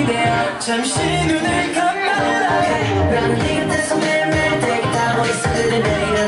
그대여 잠시 눈을 감아라. 나는 네가 돼서 매일매일 되게 타고 있어. 그대 내일